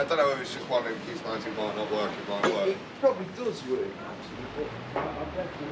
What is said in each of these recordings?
I don't know if it's just one these nights it might not work, it might work. It probably does work, actually, but I- I've read the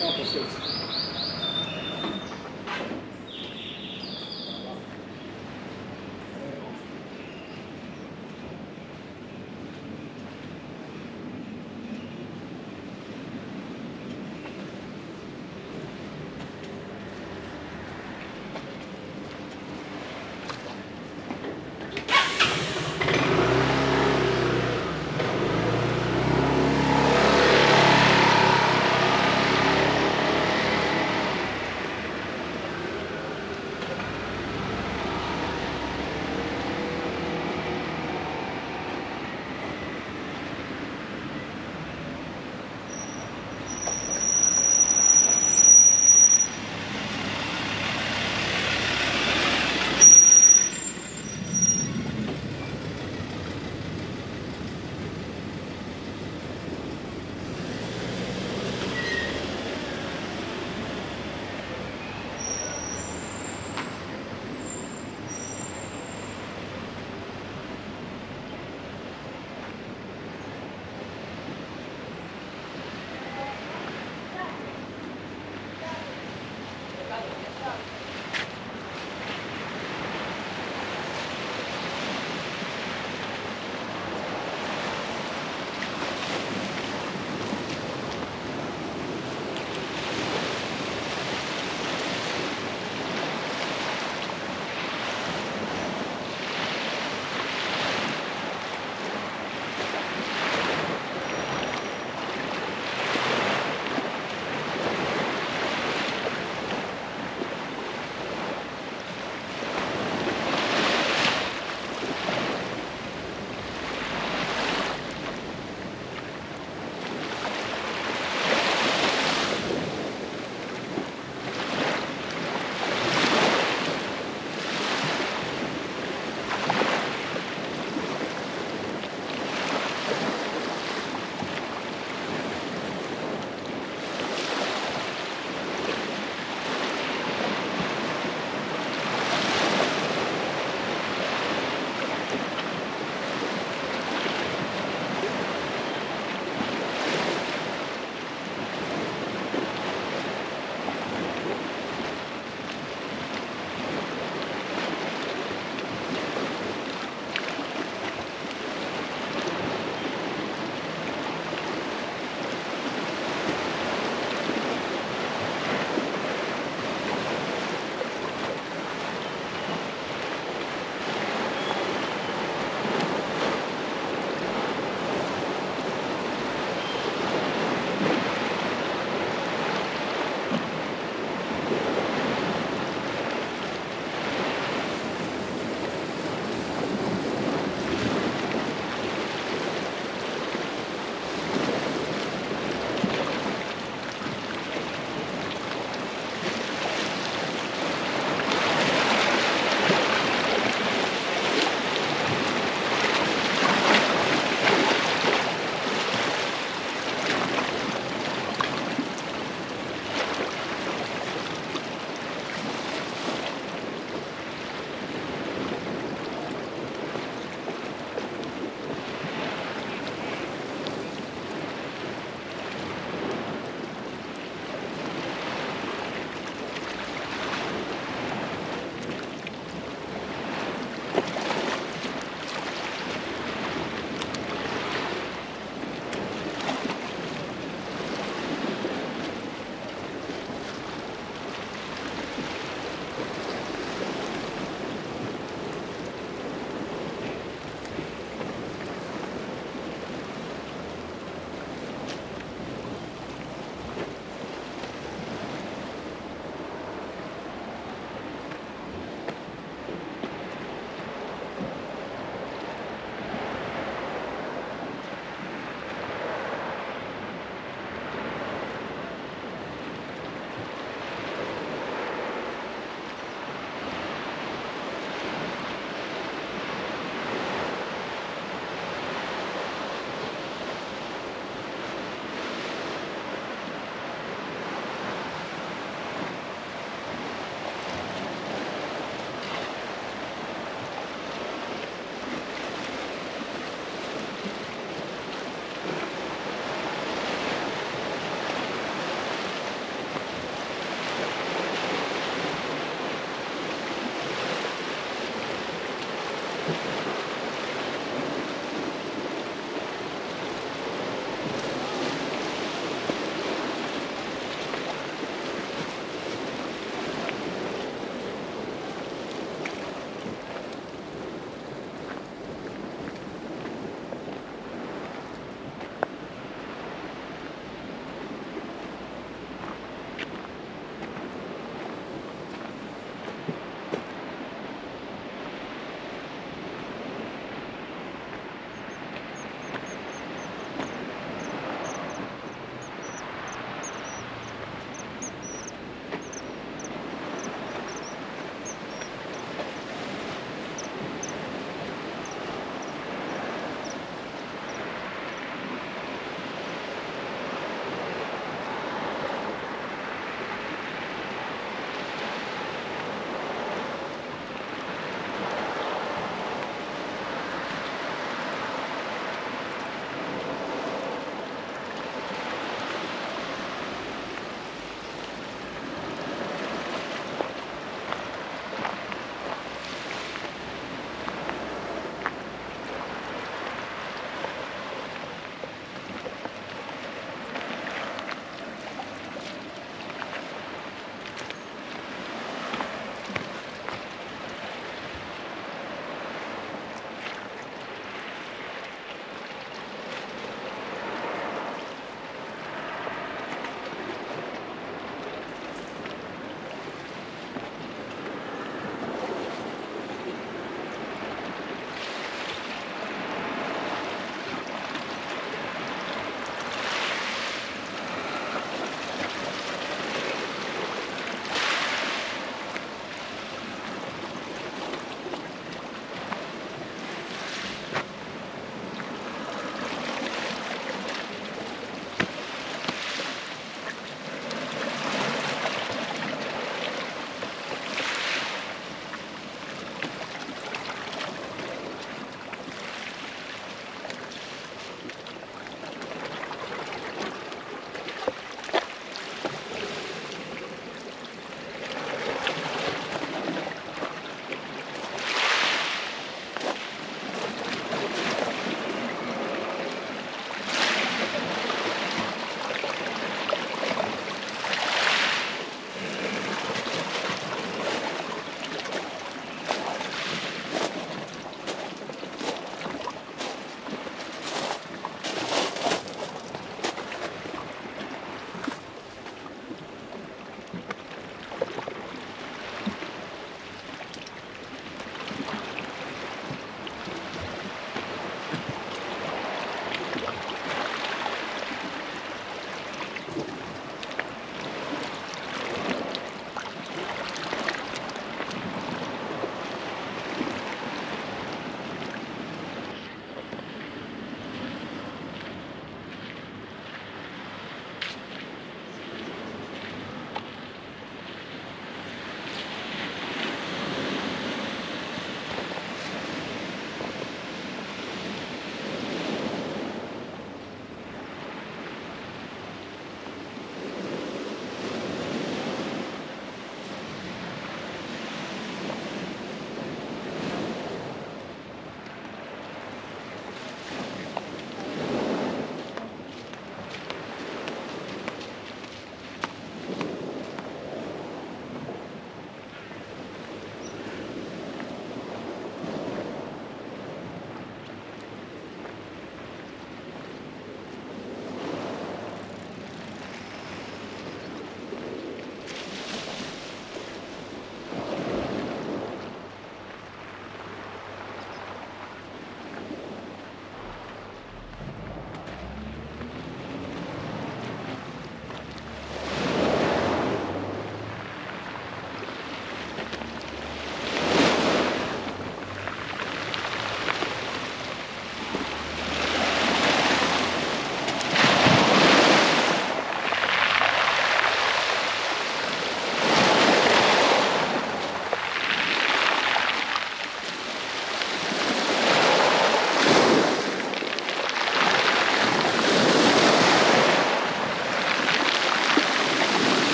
Qual vocês?